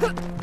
哼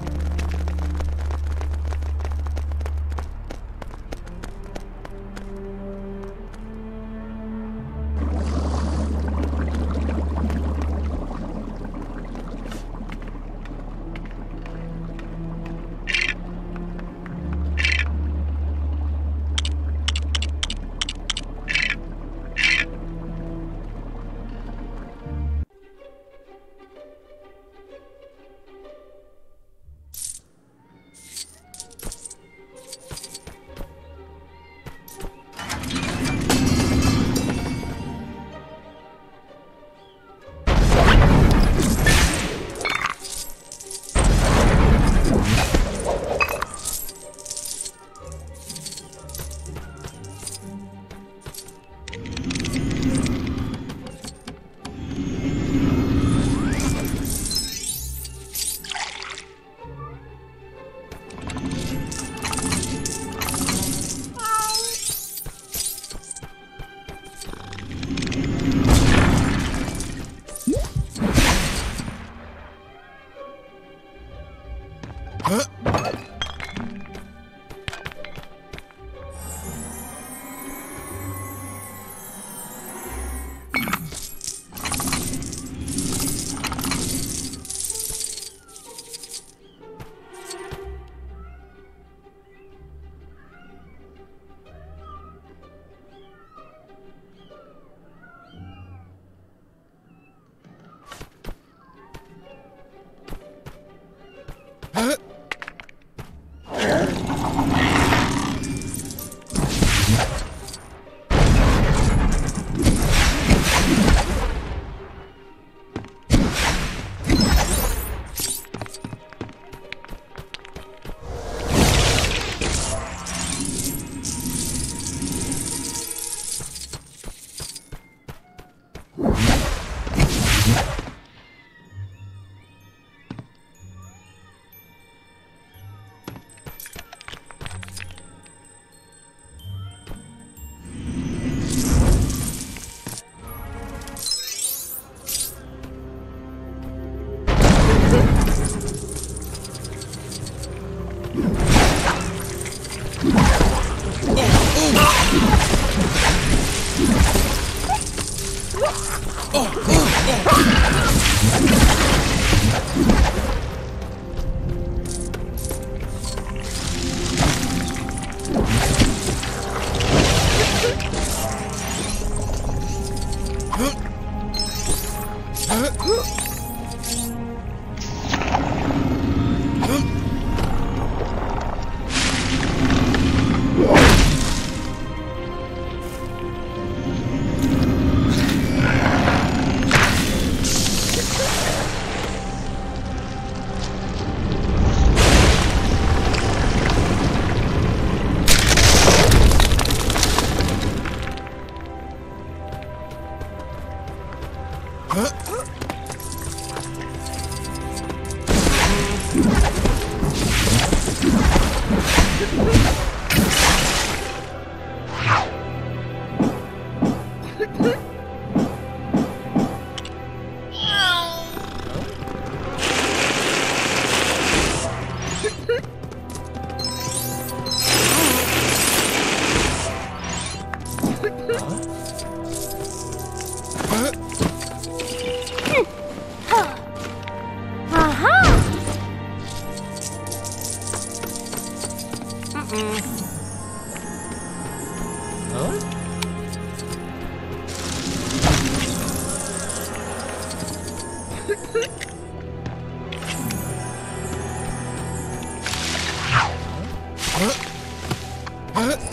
Huh? you Oh. Huh? Huh? huh?